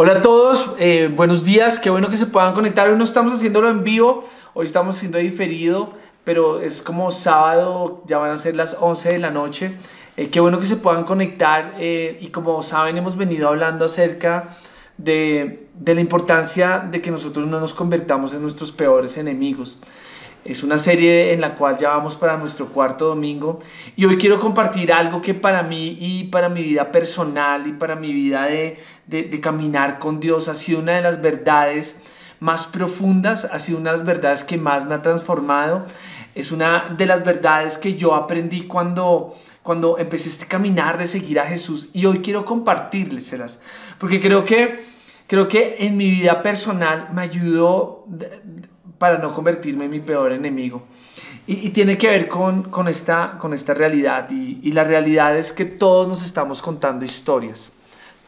Hola a todos, eh, buenos días, qué bueno que se puedan conectar. Hoy no estamos haciéndolo en vivo, hoy estamos haciendo diferido, pero es como sábado, ya van a ser las 11 de la noche. Eh, qué bueno que se puedan conectar eh, y como saben hemos venido hablando acerca de, de la importancia de que nosotros no nos convertamos en nuestros peores enemigos. Es una serie en la cual ya vamos para nuestro cuarto domingo y hoy quiero compartir algo que para mí y para mi vida personal y para mi vida de, de, caminar con Dios ha sido una de las verdades más profundas, ha sido una de las verdades que más me ha transformado, es una de las verdades que yo aprendí cuando, cuando empecé este caminar de seguir a Jesús y hoy quiero compartirles porque creo que, creo que en mi vida personal me ayudó para no convertirme en mi peor enemigo. Y, tiene que ver con, esta realidad. Y, y la realidad es que todos nos estamos contando historias.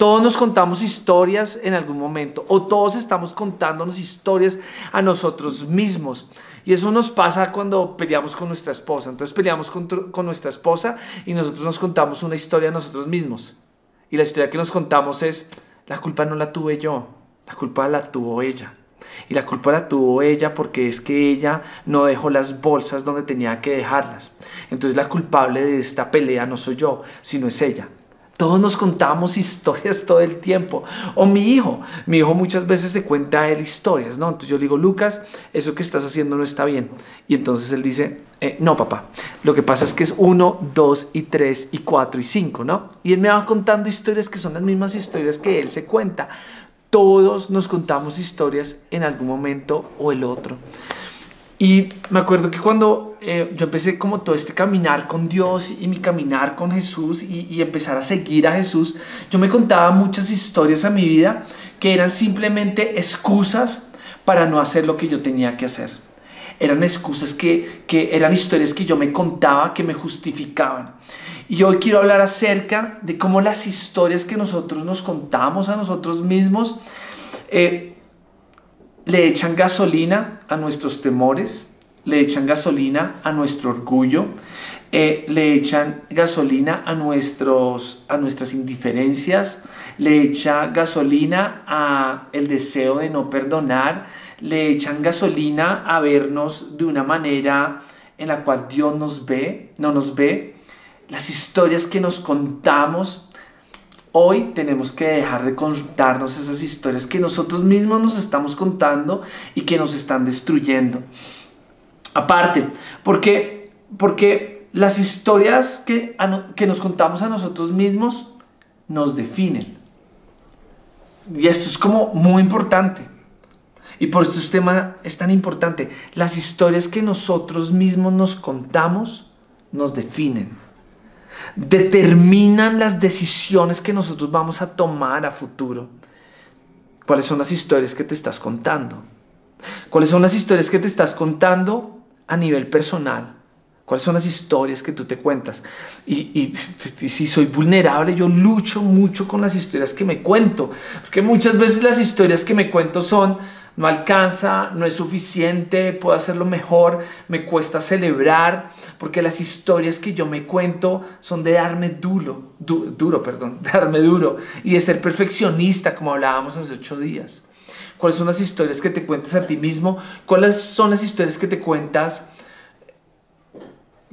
Todos nos contamos historias en algún momento o todos estamos contándonos historias a nosotros mismos. Y eso nos pasa cuando peleamos con nuestra esposa. Entonces peleamos con, con, nuestra esposa y nosotros nos contamos una historia a nosotros mismos. Y la historia que nos contamos es, la culpa no la tuve yo, la culpa la tuvo ella. Y la culpa la tuvo ella porque es que ella no dejó las bolsas donde tenía que dejarlas. Entonces la culpable de esta pelea no soy yo, sino es ella. Todos nos contamos historias todo el tiempo. O mi hijo. Mi hijo muchas veces se cuenta a él historias, ¿no? Entonces yo le digo, Lucas, eso que estás haciendo no está bien. Y entonces él dice, eh, no, papá. Lo que pasa es que es uno, dos y tres y cuatro y cinco, ¿no? Y él me va contando historias que son las mismas historias que él se cuenta. Todos nos contamos historias en algún momento o el otro. Y me acuerdo que cuando eh, yo empecé como todo este caminar con Dios y mi caminar con Jesús y, y, empezar a seguir a Jesús, yo me contaba muchas historias a mi vida que eran simplemente excusas para no hacer lo que yo tenía que hacer. Eran excusas que, que eran historias que yo me contaba que me justificaban. Y hoy quiero hablar acerca de cómo las historias que nosotros nos contamos a nosotros mismos eh, le echan gasolina a nuestros temores, le echan gasolina a nuestro orgullo, eh, le echan gasolina a, nuestros, a nuestras indiferencias, le echa gasolina a el deseo de no perdonar, le echan gasolina a vernos de una manera en la cual Dios nos ve, no nos ve, las historias que nos contamos, hoy tenemos que dejar de contarnos esas historias que nosotros mismos nos estamos contando y que nos están destruyendo. Aparte, porque, porque las historias que, que nos contamos a nosotros mismos nos definen. Y esto es como muy importante. Y por eso este tema es tan importante. Las historias que nosotros mismos nos contamos nos definen determinan las decisiones que nosotros vamos a tomar a futuro. ¿Cuáles son las historias que te estás contando? ¿Cuáles son las historias que te estás contando a nivel personal? ¿Cuáles son las historias que tú te cuentas? Y, si soy vulnerable, yo lucho mucho con las historias que me cuento. Porque muchas veces las historias que me cuento son, no alcanza, no es suficiente, puedo hacerlo mejor, me cuesta celebrar, porque las historias que yo me cuento son de darme duro, duro, perdón, darme duro y de ser perfeccionista, como hablábamos hace ocho días. ¿Cuáles son las historias que te cuentas a ti mismo? ¿Cuáles son las historias que te cuentas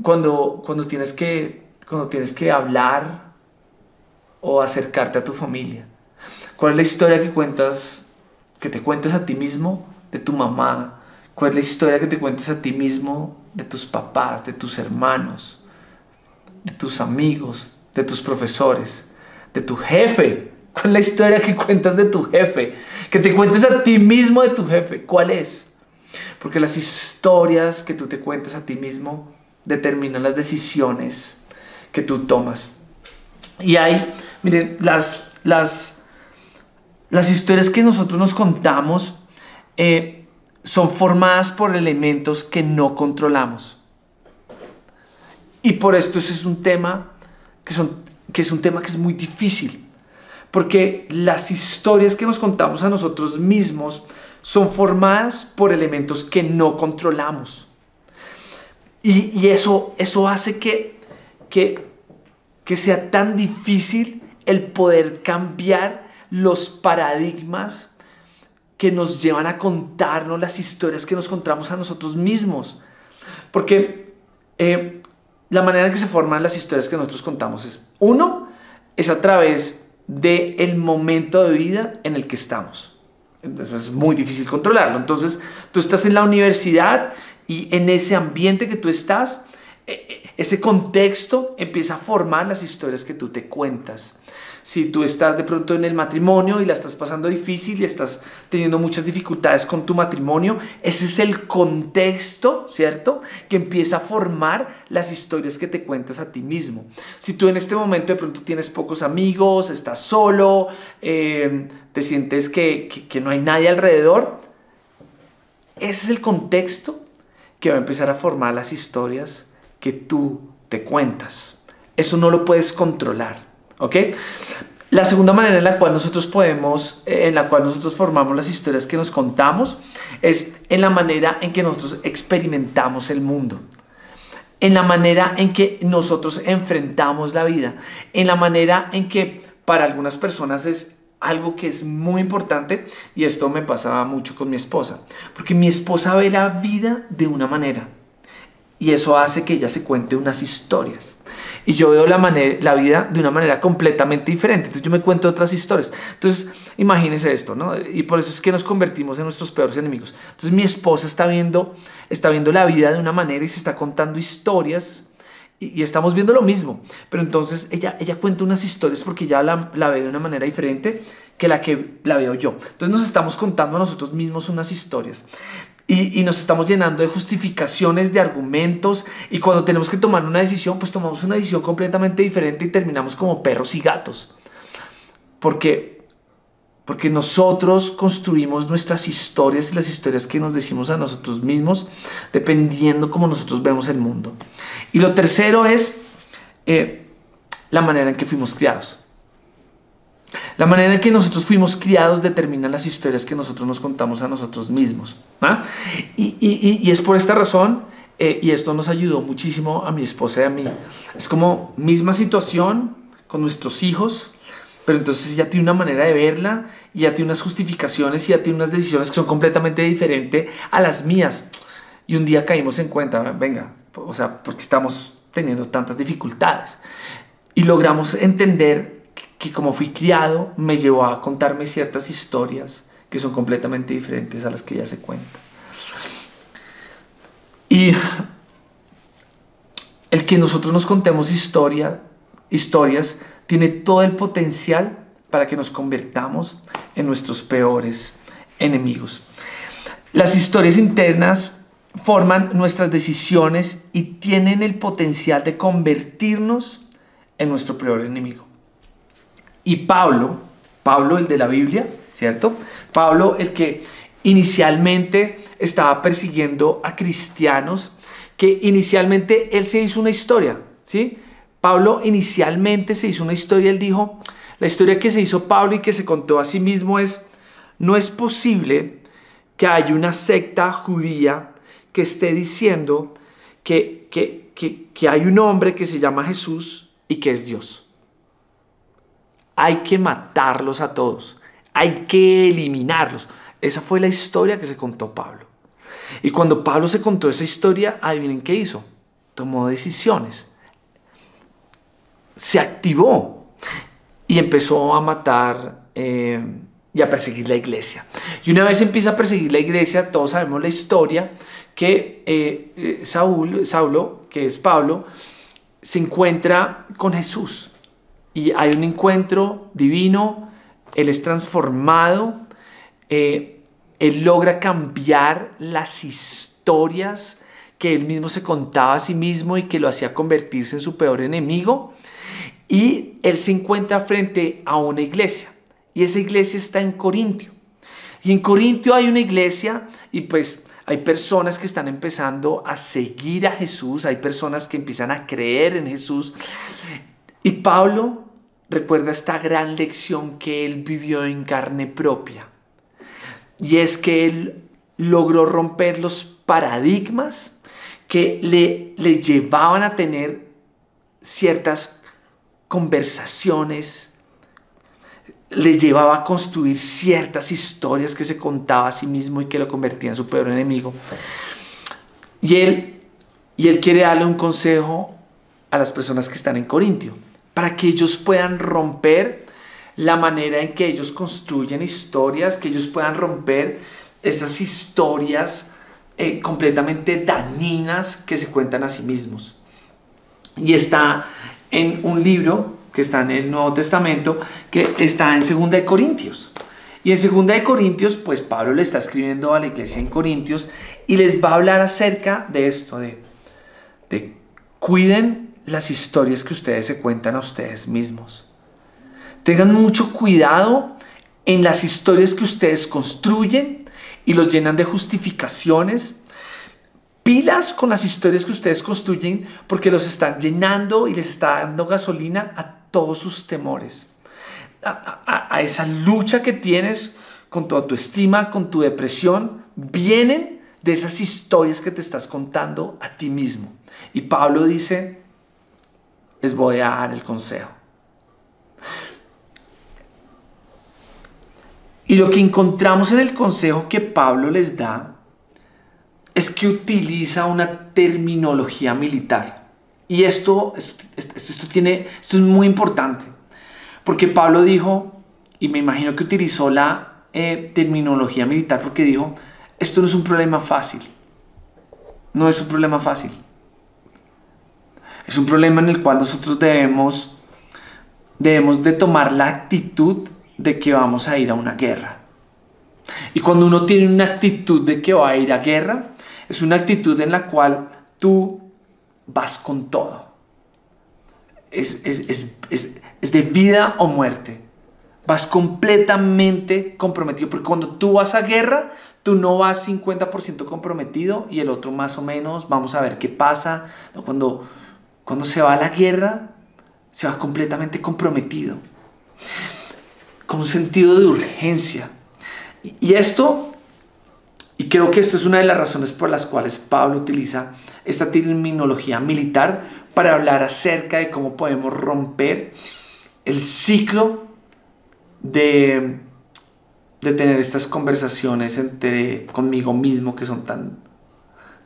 cuando, cuando, tienes, que, cuando tienes que hablar o acercarte a tu familia? ¿Cuál es la historia que cuentas, que te cuentas a ti mismo de tu mamá? ¿Cuál es la historia que te cuentas a ti mismo de tus papás, de tus hermanos, de tus amigos, de tus profesores, de tu jefe? ¿Cuál es la historia que cuentas de tu jefe? Que te cuentes a ti mismo de tu jefe. ¿Cuál es? Porque las historias que tú te cuentas a ti mismo determinan las decisiones que tú tomas. Y hay, miren, las, las, las historias que nosotros nos contamos eh, son formadas por elementos que no controlamos. Y por esto ese es un tema que, es un tema que es muy difícil. Porque las historias que nos contamos a nosotros mismos son formadas por elementos que no controlamos. Y, eso, eso hace que, que, que sea tan difícil el poder cambiar los paradigmas que nos llevan a contarnos las historias que nos contamos a nosotros mismos. Porque eh, la manera en que se forman las historias que nosotros contamos es, uno, es a través del el momento de vida en el que estamos. Es muy difícil controlarlo. Entonces, tú estás en la universidad y en ese ambiente que tú estás, e, e, ese contexto empieza a formar las historias que tú te cuentas si tú estás de pronto en el matrimonio y la estás pasando difícil y estás teniendo muchas dificultades con tu matrimonio, ese es el contexto, ¿cierto? Que empieza a formar las historias que te cuentas a ti mismo. Si tú en este momento de pronto tienes pocos amigos, estás solo, eh, te sientes que, que no hay nadie alrededor, ese es el contexto que va a empezar a formar las historias que tú te cuentas. Eso no lo puedes controlar. ¿Ok? La segunda manera en la cual nosotros podemos, en la cual nosotros formamos las historias que nos contamos, es en la manera en que nosotros experimentamos el mundo, en la manera en que nosotros enfrentamos la vida, en la manera en que para algunas personas es algo que es muy importante y esto me pasaba mucho con mi esposa, porque mi esposa ve la vida de una manera y eso hace que ella se cuente unas historias. Y yo veo la, manera, la vida de una manera completamente diferente. Entonces yo me cuento otras historias. Entonces imagínense esto, ¿no? Y por eso es que nos convertimos en nuestros peores enemigos. Entonces mi esposa está viendo, está viendo la vida de una manera y se está contando historias y, estamos viendo lo mismo. Pero entonces ella, ella cuenta unas historias porque ya la, la ve de una manera diferente que la que la veo yo. Entonces nos estamos contando a nosotros mismos unas historias. Y, nos estamos llenando de justificaciones, de argumentos, y cuando tenemos que tomar una decisión, pues tomamos una decisión completamente diferente y terminamos como perros y gatos. Porque, porque nosotros construimos nuestras historias y las historias que nos decimos a nosotros mismos, dependiendo cómo nosotros vemos el mundo. Y lo tercero es eh, la manera en que fuimos criados. La manera en que nosotros fuimos criados determina las historias que nosotros nos contamos a nosotros mismos. Y, es por esta razón, eh, y esto nos ayudó muchísimo a mi esposa y a mí. Es como misma situación con nuestros hijos, pero entonces ya tiene una manera de verla, y ya tiene unas justificaciones y ya tiene unas decisiones que son completamente diferentes a las mías. Y un día caímos en cuenta, venga, o sea, porque estamos teniendo tantas dificultades. Y logramos entender que como fui criado me llevó a contarme ciertas historias que son completamente diferentes a las que ya se cuentan. Y el que nosotros nos contemos historia, historias tiene todo el potencial para que nos convertamos en nuestros peores enemigos. Las historias internas forman nuestras decisiones y tienen el potencial de convertirnos en nuestro peor enemigo. Y Pablo, Pablo el de la Biblia, ¿cierto? Pablo el que inicialmente estaba persiguiendo a cristianos, que inicialmente él se hizo una historia, ¿sí? Pablo inicialmente se hizo una historia, él dijo, la historia que se hizo Pablo y que se contó a sí mismo es, no es posible que haya una secta judía que esté diciendo que, que, que, que hay un hombre que se llama Jesús y que es Dios hay que matarlos a todos, hay que eliminarlos. Esa fue la historia que se contó Pablo. Y cuando Pablo se contó esa historia, adivinen qué hizo. Tomó decisiones. Se activó y empezó a matar eh, y a perseguir la iglesia. Y una vez empieza a perseguir la iglesia, todos sabemos la historia, que eh, eh, Saúl, Saulo, que es Pablo, se encuentra con Jesús y hay un encuentro divino, Él es transformado, eh, Él logra cambiar las historias que Él mismo se contaba a sí mismo y que lo hacía convertirse en su peor enemigo. Y Él se encuentra frente a una iglesia y esa iglesia está en Corintio. Y en Corintio hay una iglesia y pues hay personas que están empezando a seguir a Jesús, hay personas que empiezan a creer en Jesús. Y Pablo recuerda esta gran lección que él vivió en carne propia. Y es que él logró romper los paradigmas que le, le llevaban a tener ciertas conversaciones, les llevaba a construir ciertas historias que se contaba a sí mismo y que lo convertía en su peor enemigo. Y él, y él quiere darle un consejo a las personas que están en Corintio, para que ellos puedan romper la manera en que ellos construyen historias, que ellos puedan romper esas historias eh, completamente dañinas que se cuentan a sí mismos. Y está en un libro que está en el Nuevo Testamento, que está en Segunda de Corintios. Y en Segunda de Corintios, pues Pablo le está escribiendo a la iglesia en Corintios y les va a hablar acerca de esto, de, de cuiden las historias que ustedes se cuentan a ustedes mismos. Tengan mucho cuidado en las historias que ustedes construyen y los llenan de justificaciones. Pilas con las historias que ustedes construyen porque los están llenando y les está dando gasolina a todos sus temores, a, esa lucha que tienes con tu autoestima, con tu depresión, vienen de esas historias que te estás contando a ti mismo. Y Pablo dice, les voy a dar el consejo. Y lo que encontramos en el consejo que Pablo les da es que utiliza una terminología militar. Y esto, esto, tiene, esto es muy importante, porque Pablo dijo, y me imagino que utilizó la eh, terminología militar, porque dijo, esto no es un problema fácil, no es un problema fácil. Es un problema en el cual nosotros debemos, debemos de tomar la actitud de que vamos a ir a una guerra. Y cuando uno tiene una actitud de que va a ir a guerra, es una actitud en la cual tú vas con todo. Es, de vida o muerte. Vas completamente comprometido, porque cuando tú vas a guerra, tú no vas 50% comprometido y el otro más o menos, vamos a ver qué pasa. Cuando, cuando se va a la guerra, se va completamente comprometido, con un sentido de urgencia. Y esto, y creo que esto es una de las razones por las cuales Pablo utiliza esta terminología militar para hablar acerca de cómo podemos romper el ciclo de, de tener estas conversaciones entre conmigo mismo que son tan,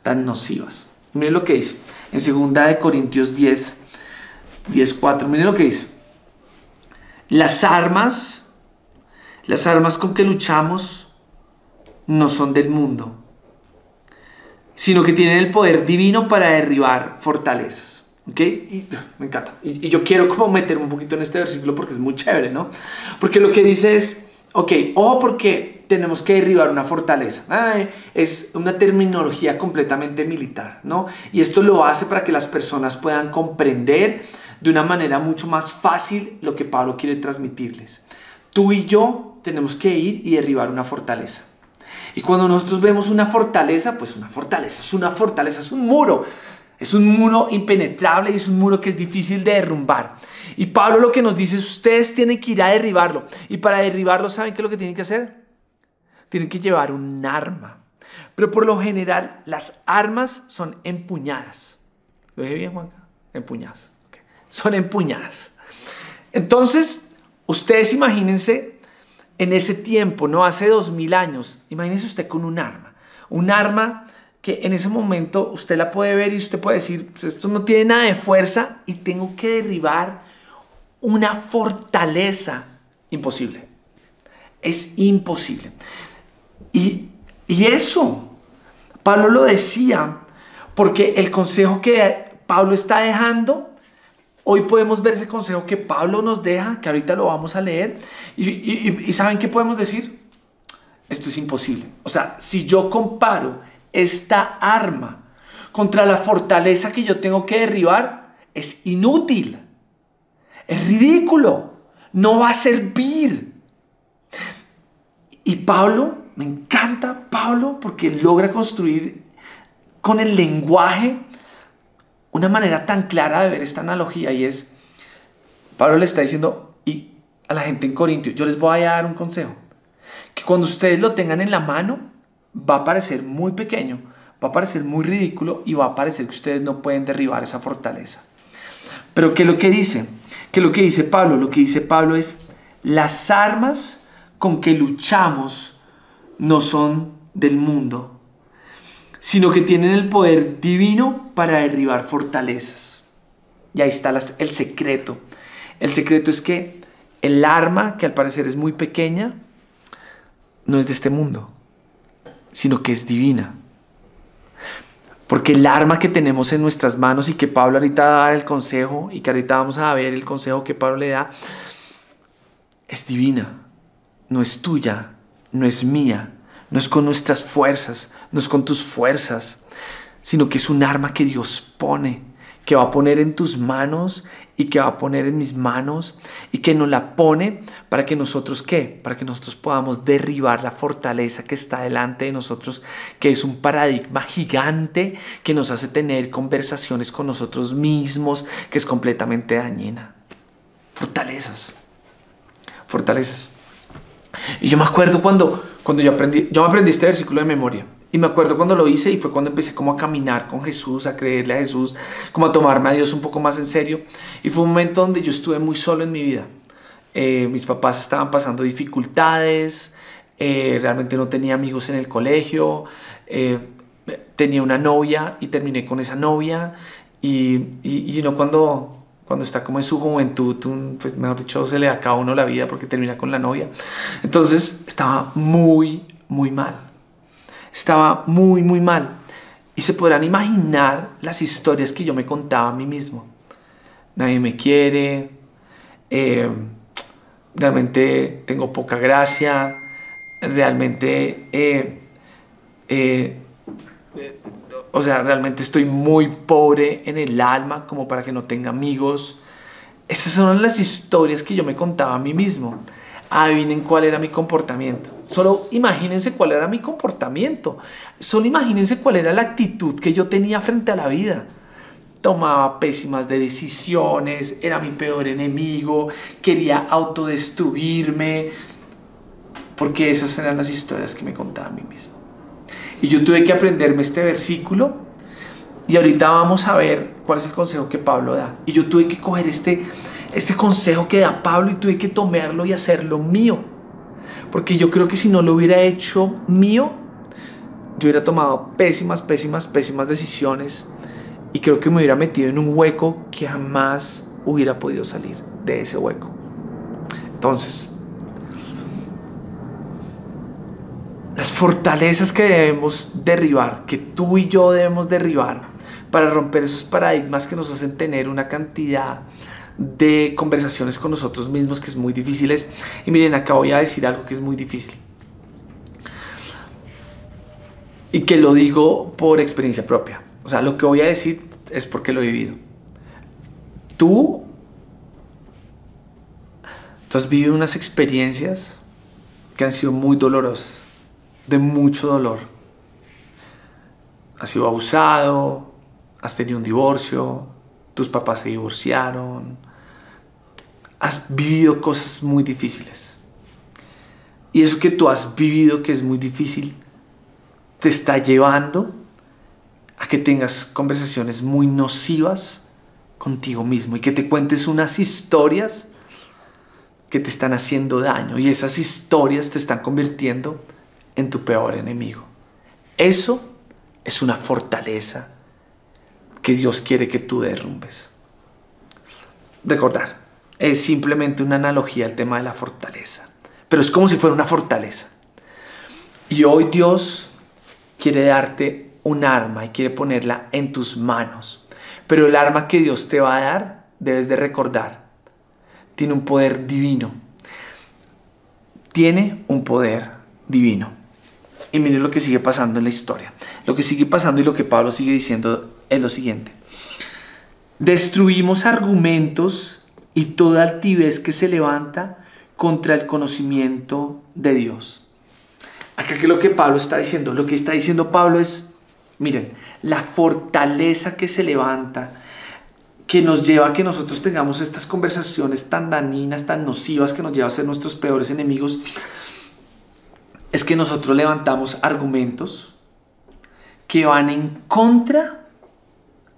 tan nocivas. Miren lo que dice en 2 de Corintios 10, 10, 4. Miren lo que dice. Las armas, las armas con que luchamos no son del mundo sino que tienen el poder divino para derribar fortalezas. ¿Ok? Y, me encanta. Y, yo quiero como meterme un poquito en este versículo porque es muy chévere, ¿no? Porque lo que dice es, ok, o porque tenemos que derribar una fortaleza. es una terminología completamente militar, ¿no? Y esto lo hace para que las personas puedan comprender de una manera mucho más fácil lo que Pablo quiere transmitirles. Tú y yo tenemos que ir y derribar una fortaleza. Y cuando nosotros vemos una fortaleza, pues una fortaleza es una fortaleza, es un muro. Es un muro impenetrable y es un muro que es difícil de derrumbar. Y Pablo lo que nos dice es, ustedes tienen que ir a derribarlo. Y para derribarlo, ¿saben qué es lo que tienen que hacer? Tienen que llevar un arma. Pero por lo general, las armas son empuñadas. ¿Lo dije bien, Juanca? Empuñadas. Son empuñadas. Entonces, ustedes imagínense en ese tiempo, no hace dos mil años, imagínese usted con un arma. Un arma que en ese momento usted la puede ver y usted puede decir, pues esto no tiene nada de fuerza y tengo que derribar una fortaleza. Imposible. Es imposible. Y, y eso, Pablo lo decía, porque el consejo que Pablo está dejando Hoy podemos ver ese consejo que Pablo nos deja, que ahorita lo vamos a leer, y, ¿saben qué podemos decir? Esto es imposible. O sea, si yo comparo esta arma contra la fortaleza que yo tengo que derribar, es inútil. Es ridículo. No va a servir. Y Pablo, me encanta Pablo porque logra construir con el lenguaje una manera tan clara de ver esta analogía y es, Pablo le está diciendo y a la gente en Corintio, yo les voy a dar un consejo, que cuando ustedes lo tengan en la mano, va a parecer muy pequeño, va a parecer muy ridículo y va a parecer que ustedes no pueden derribar esa fortaleza. Pero ¿qué es lo que dice? ¿Qué es lo que dice Pablo? Lo que dice Pablo es, las armas con que luchamos no son del mundo, sino que tienen el poder divino para derribar fortalezas. Y ahí está el secreto. El secreto es que el arma, que al parecer es muy pequeña, no es de este mundo, sino que es divina. Porque el arma que tenemos en nuestras manos y que Pablo ahorita va a dar el consejo y que ahorita vamos a ver el consejo que Pablo le da, es divina, no es tuya, no es mía, no es con nuestras fuerzas, no es con tus fuerzas, sino que es un arma que Dios pone que va a poner en tus manos y que va a poner en mis manos y que nos la pone para que nosotros qué? Para que nosotros podamos derribar la fortaleza que está delante de nosotros, que es un paradigma gigante que nos hace tener conversaciones con nosotros mismos, que es completamente dañina. Fortalezas. Fortalezas. Y yo me acuerdo cuando, cuando yo aprendí, yo aprendí este versículo de memoria. Y me acuerdo cuando lo hice y fue cuando empecé como a caminar con Jesús, a creerle a Jesús, como a tomarme a Dios un poco más en serio. Y fue un momento donde yo estuve muy solo en mi vida. Eh, mis papás estaban pasando dificultades, eh, realmente no tenía amigos en el colegio, eh, tenía una novia y terminé con esa novia. Y, y, y cuando, cuando está como en su juventud, pues mejor dicho, se le acaba uno la vida porque termina con la novia. Entonces estaba muy, muy mal estaba muy, muy mal. Y se podrán imaginar las historias que yo me contaba a mí mismo. Nadie me quiere, eh, realmente tengo poca gracia, realmente, eh, eh, o sea, realmente estoy muy pobre en el alma como para que no tenga amigos. Esas son las historias que yo me contaba a mí mismo adivinen cuál era mi comportamiento. Solo imagínense cuál era mi comportamiento. Solo imagínense cuál era la actitud que yo tenía frente a la vida. Tomaba pésimas decisiones, era mi peor enemigo, quería autodestruirme, porque esas eran las historias que me contaba a mí mismo. Y yo tuve que aprenderme este versículo y ahorita vamos a ver cuál es el consejo que Pablo da. Y yo tuve que coger este este consejo que da Pablo y tuve que tomarlo y hacerlo mío. Porque yo creo que si no lo hubiera hecho mío, yo hubiera tomado pésimas, pésimas, pésimas decisiones y creo que me hubiera metido en un hueco que jamás hubiera podido salir de ese hueco. Entonces, las fortalezas que debemos derribar, que tú y yo debemos derribar para romper esos paradigmas que nos hacen tener una cantidad de conversaciones con nosotros mismos que es muy difíciles. Y miren, acá voy a decir algo que es muy difícil. Y que lo digo por experiencia propia. O sea, lo que voy a decir es porque lo he vivido. Tú, tú has vivido unas experiencias que han sido muy dolorosas, de mucho dolor. Has sido abusado, has tenido un divorcio, tus papás se divorciaron, has vivido cosas muy difíciles. Y eso que tú has vivido, que es muy difícil, te está llevando a que tengas conversaciones muy nocivas contigo mismo y que te cuentes unas historias que te están haciendo daño y esas historias te están convirtiendo en tu peor enemigo. Eso es una fortaleza que Dios quiere que tú derrumbes. Recordar, es simplemente una analogía al tema de la fortaleza, pero es como si fuera una fortaleza. Y hoy Dios quiere darte un arma y quiere ponerla en tus manos. Pero el arma que Dios te va a dar, debes de recordar, tiene un poder divino. Tiene un poder divino. Y miren lo que sigue pasando en la historia. Lo que sigue pasando y lo que Pablo sigue diciendo es lo siguiente. Destruimos argumentos y toda altivez que se levanta contra el conocimiento de Dios. Acá que lo que Pablo está diciendo, lo que está diciendo Pablo es, miren, la fortaleza que se levanta, que nos lleva a que nosotros tengamos estas conversaciones tan dañinas, tan nocivas, que nos lleva a ser nuestros peores enemigos, es que nosotros levantamos argumentos que van en contra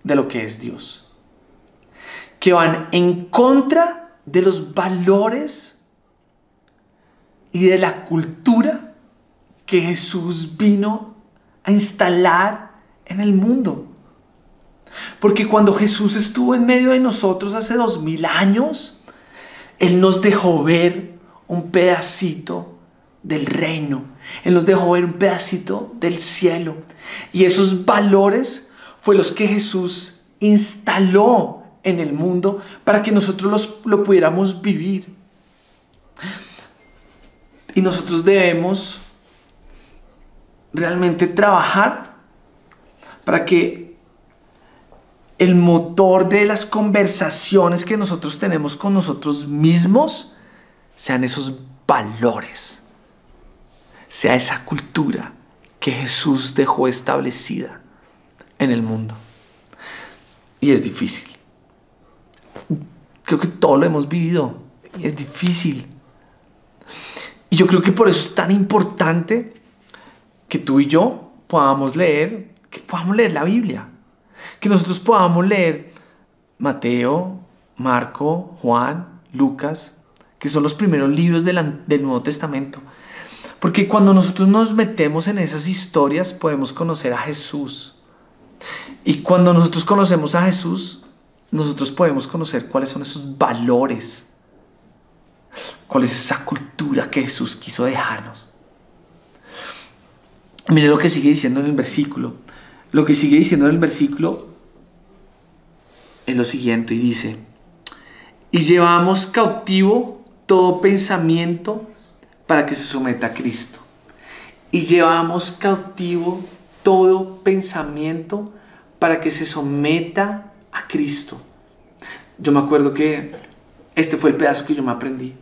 de lo que es Dios. Que van en contra de los valores y de la cultura que Jesús vino a instalar en el mundo. Porque cuando Jesús estuvo en medio de nosotros hace dos mil años, Él nos dejó ver un pedacito del reino. Él nos dejó ver un pedacito del cielo. Y esos valores fue los que Jesús instaló en el mundo para que nosotros los, lo pudiéramos vivir. Y nosotros debemos realmente trabajar para que el motor de las conversaciones que nosotros tenemos con nosotros mismos sean esos valores, sea esa cultura que Jesús dejó establecida en el mundo. Y es difícil. Creo que todo lo hemos vivido y es difícil. Y yo creo que por eso es tan importante que tú y yo podamos leer, que podamos leer la Biblia, que nosotros podamos leer Mateo, Marco, Juan, Lucas, que son los primeros libros del, del Nuevo Testamento. Porque cuando nosotros nos metemos en esas historias podemos conocer a Jesús. Y cuando nosotros conocemos a Jesús, nosotros podemos conocer cuáles son esos valores, cuál es esa cultura que Jesús quiso dejarnos. Mire lo que sigue diciendo en el versículo. Lo que sigue diciendo en el versículo es lo siguiente y dice, y llevamos cautivo todo pensamiento para que se someta a Cristo. Y llevamos cautivo todo pensamiento para que se someta a Cristo. Yo me acuerdo que este fue el pedazo que yo me aprendí.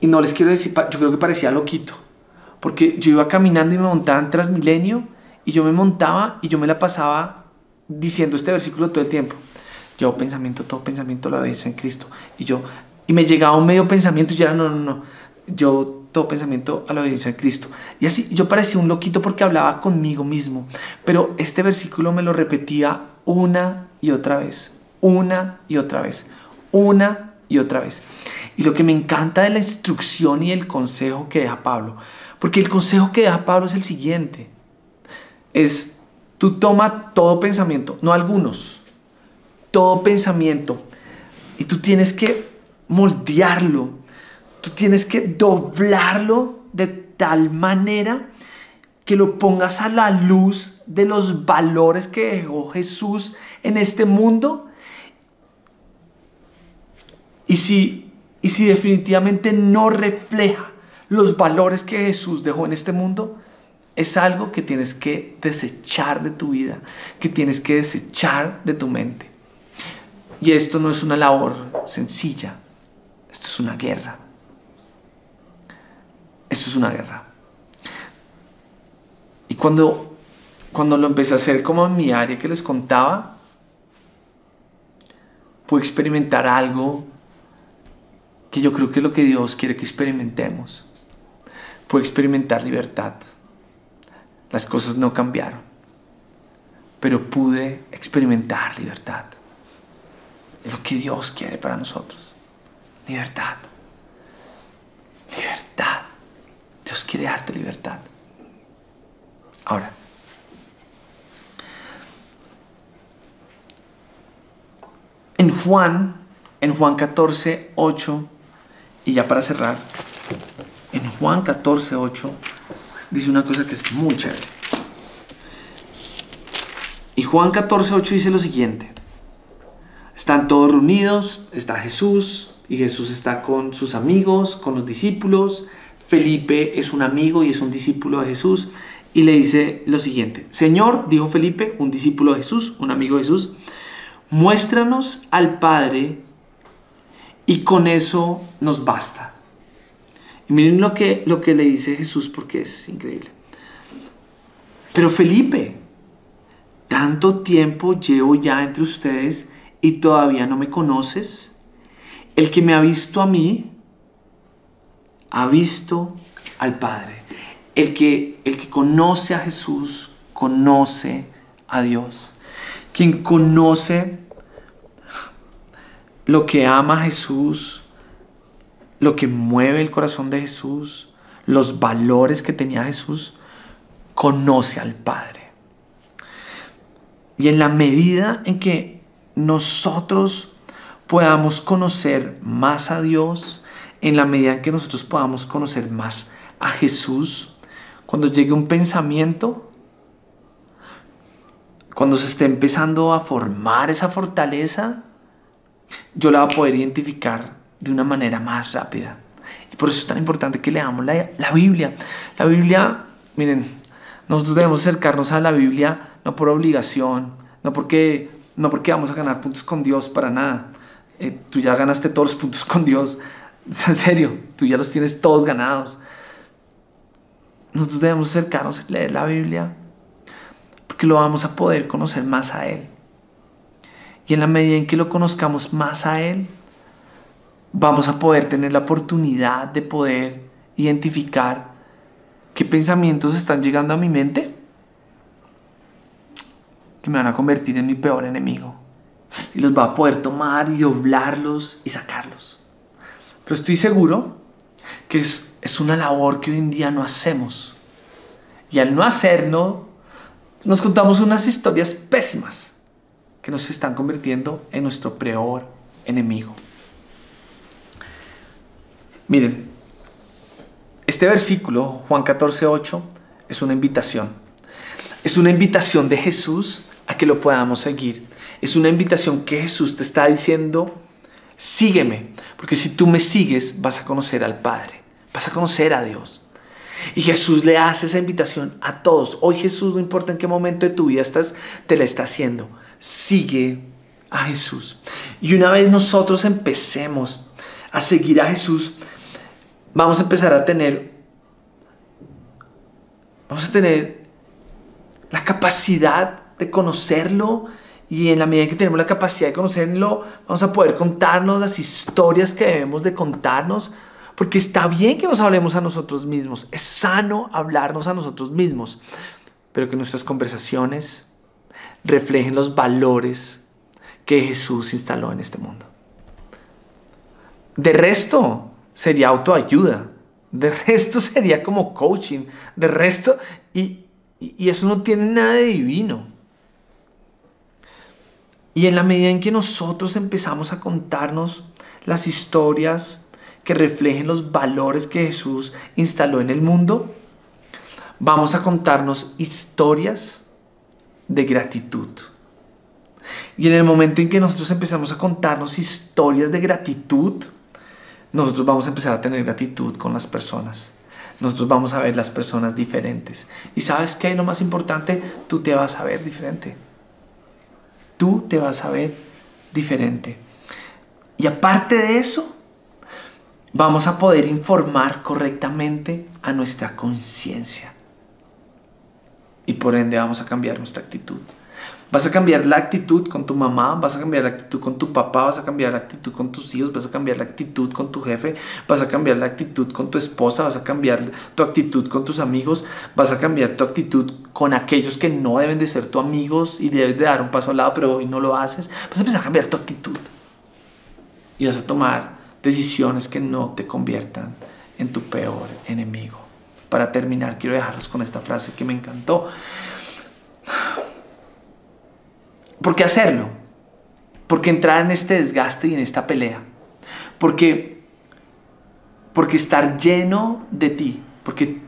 Y no les quiero decir, yo creo que parecía loquito. Porque yo iba caminando y me montaba en Transmilenio y yo me montaba y yo me la pasaba diciendo este versículo todo el tiempo. Yo pensamiento, todo pensamiento lo habéis en Cristo. Y yo, y me llegaba un medio pensamiento y yo era, no, no, no. Yo todo pensamiento a la obediencia de Cristo. Y así yo parecía un loquito porque hablaba conmigo mismo. Pero este versículo me lo repetía una y otra vez, una y otra vez, una y otra vez. Y lo que me encanta de la instrucción y el consejo que deja Pablo porque el consejo que da Pablo es el siguiente. Es, tú toma todo pensamiento, no algunos, todo pensamiento, y tú tienes que moldearlo, tú tienes que doblarlo de tal manera que lo pongas a la luz de los valores que dejó Jesús en este mundo. Y si, y si definitivamente no refleja los valores que Jesús dejó en este mundo, es algo que tienes que desechar de tu vida, que tienes que desechar de tu mente. Y esto no es una labor sencilla, esto es una guerra. Esto es una guerra. Y cuando, cuando lo empecé a hacer como en mi área que les contaba, pude experimentar algo que yo creo que es lo que Dios quiere que experimentemos pude experimentar libertad. Las cosas no cambiaron, pero pude experimentar libertad. Es lo que Dios quiere para nosotros. Libertad. Libertad. Dios quiere darte libertad. Ahora, en Juan, en Juan 14, 8, y ya para cerrar, en Juan 14, 8, dice una cosa que es muy chévere. Y Juan 14, 8 dice lo siguiente. Están todos reunidos, está Jesús, y Jesús está con sus amigos, con los discípulos. Felipe es un amigo y es un discípulo de Jesús. Y le dice lo siguiente, Señor, dijo Felipe, un discípulo de Jesús, un amigo de Jesús, muéstranos al Padre y con eso nos basta miren lo que, lo que le dice Jesús porque es increíble. Pero Felipe, tanto tiempo llevo ya entre ustedes y todavía no me conoces. El que me ha visto a mí, ha visto al Padre. El que, el que conoce a Jesús, conoce a Dios. Quien conoce lo que ama a Jesús, lo que mueve el corazón de Jesús, los valores que tenía Jesús, conoce al Padre. Y en la medida en que nosotros podamos conocer más a Dios, en la medida en que nosotros podamos conocer más a Jesús, cuando llegue un pensamiento, cuando se esté empezando a formar esa fortaleza, yo la voy a poder identificar de una manera más rápida. Y por eso es tan importante que leamos la, la Biblia. La Biblia, miren, nosotros debemos acercarnos a la Biblia no por obligación, no porque, no porque vamos a ganar puntos con Dios, para nada. Eh, tú ya ganaste todos los puntos con Dios. En serio, tú ya los tienes todos ganados. Nosotros debemos acercarnos a leer la Biblia porque lo vamos a poder conocer más a Él. Y en la medida en que lo conozcamos más a Él, vamos a poder tener la oportunidad de poder identificar qué pensamientos están llegando a mi mente que me van a convertir en mi peor enemigo. Y los va a poder tomar y doblarlos y sacarlos. Pero estoy seguro que es, una labor que hoy en día no hacemos. Y al no hacerlo, nos contamos unas historias pésimas que nos están convirtiendo en nuestro peor enemigo. Miren, este versículo, Juan 14, 8, es una invitación. Es una invitación de Jesús a que lo podamos seguir. Es una invitación que Jesús te está diciendo, sígueme, porque si tú me sigues vas a conocer al Padre, vas a conocer a Dios. Y Jesús le hace esa invitación a todos. Hoy Jesús, no importa en qué momento de tu vida estás, te la está haciendo. Sigue a Jesús. Y una vez nosotros empecemos a seguir a Jesús, vamos a empezar a tener, vamos a tener la capacidad de conocerlo y en la medida que tenemos la capacidad de conocerlo, vamos a poder contarnos las historias que debemos de contarnos, porque está bien que nos hablemos a nosotros mismos, es sano hablarnos a nosotros mismos, pero que nuestras conversaciones reflejen los valores que Jesús instaló en este mundo. De resto, sería autoayuda. De resto sería como coaching. De resto, y, y eso no tiene nada de divino. Y en la medida en que nosotros empezamos a contarnos las historias que reflejen los valores que Jesús instaló en el mundo, vamos a contarnos historias de gratitud. Y en el momento en que nosotros empezamos a contarnos historias de gratitud, nosotros vamos a empezar a tener gratitud con las personas. Nosotros vamos a ver las personas diferentes. Y sabes qué, lo más importante, tú te vas a ver diferente. Tú te vas a ver diferente. Y aparte de eso, vamos a poder informar correctamente a nuestra conciencia. Y por ende vamos a cambiar nuestra actitud. Vas a cambiar la actitud con tu mamá, vas a cambiar la actitud con tu papá, vas a cambiar la actitud con tus hijos, vas a cambiar la actitud con tu jefe, vas a cambiar la actitud con tu esposa, vas a cambiar tu actitud con tus amigos, vas a cambiar tu actitud con aquellos que no deben de ser tus amigos y debes de dar un paso al lado, pero hoy no lo haces. Vas a empezar a cambiar tu actitud y vas a tomar decisiones que no te conviertan en tu peor enemigo. Para terminar, quiero dejarlos con esta frase que me encantó. ¿Por qué hacerlo? ¿Por qué entrar en este desgaste y en esta pelea? Porque, estar lleno de ti, porque,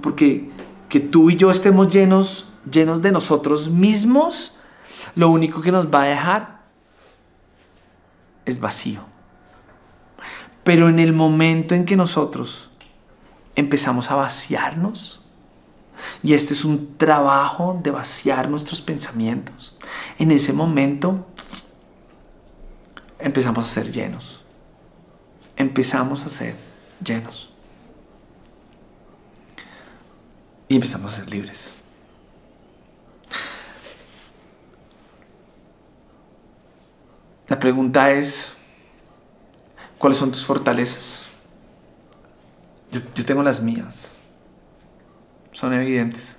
porque que tú y yo estemos llenos, llenos de nosotros mismos, lo único que nos va a dejar es vacío. Pero en el momento en que nosotros empezamos a vaciarnos, y este es un trabajo de vaciar nuestros pensamientos. En ese momento empezamos a ser llenos. Empezamos a ser llenos. Y empezamos a ser libres. La pregunta es, ¿cuáles son tus fortalezas? Yo, tengo las mías son evidentes.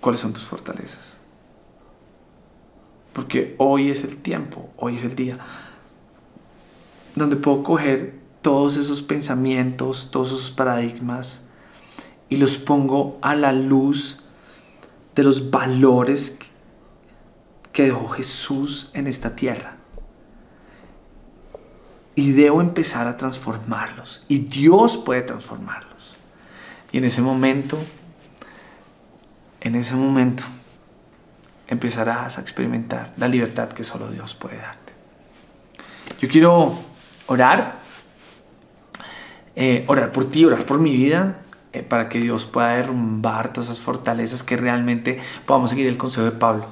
¿Cuáles son tus fortalezas? Porque hoy es el tiempo, hoy es el día. donde puedo coger todos esos pensamientos, todos esos paradigmas y los pongo a la luz de los valores que dejó Jesús en esta tierra. Y debo empezar a transformarlos. Y Dios puede transformarlos. Y en ese momento, en ese momento, empezarás a experimentar la libertad que solo Dios puede darte. Yo quiero orar, eh, orar por ti, orar por mi vida, eh, para que Dios pueda derrumbar todas esas fortalezas que realmente podamos seguir el consejo de Pablo.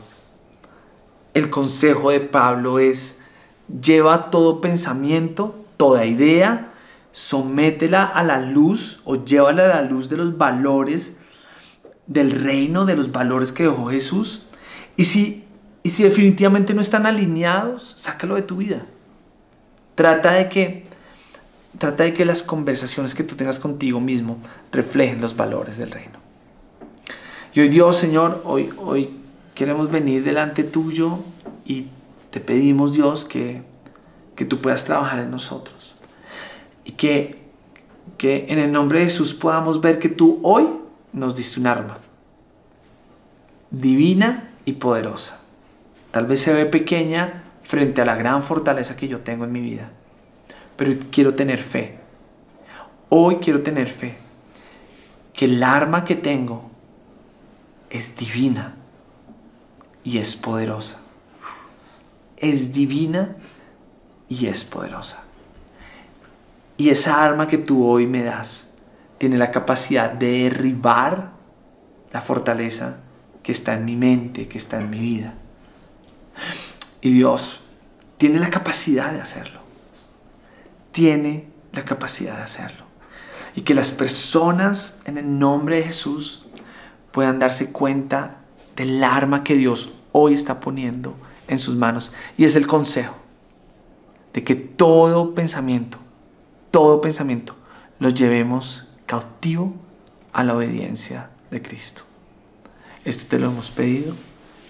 El consejo de Pablo es, lleva todo pensamiento, toda idea, sométela a la luz o llévala a la luz de los valores del reino, de los valores que dejó Jesús. Y si, y si definitivamente no están alineados, sácalo de tu vida. Trata de que Trata de que las conversaciones que tú tengas contigo mismo reflejen los valores del reino. Y hoy Dios, Señor, hoy, hoy queremos venir delante tuyo y te pedimos, Dios, que, que tú puedas trabajar en nosotros. Y que, que en el nombre de Jesús podamos ver que tú hoy nos diste un arma. Divina y poderosa. Tal vez se ve pequeña frente a la gran fortaleza que yo tengo en mi vida pero quiero tener fe. Hoy quiero tener fe. Que el arma que tengo es divina y es poderosa. Es divina y es poderosa. Y esa arma que tú hoy me das tiene la capacidad de derribar la fortaleza que está en mi mente, que está en mi vida. Y Dios tiene la capacidad de hacerlo tiene la capacidad de hacerlo. Y que las personas en el nombre de Jesús puedan darse cuenta del arma que Dios hoy está poniendo en sus manos. Y es el consejo de que todo pensamiento, todo pensamiento, lo llevemos cautivo a la obediencia de Cristo. Esto te lo hemos pedido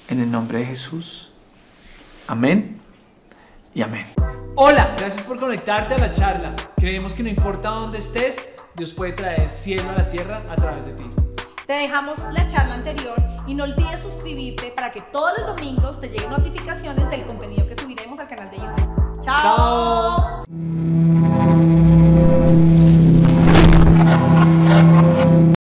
en el nombre de Jesús. Amén y amén. Hola, gracias por conectarte a la charla. Creemos que no importa dónde estés, Dios puede traer cielo a la tierra a través de ti. Te dejamos la charla anterior y no olvides suscribirte para que todos los domingos te lleguen notificaciones del contenido que subiremos al canal de YouTube. ¡Chao! Thank you.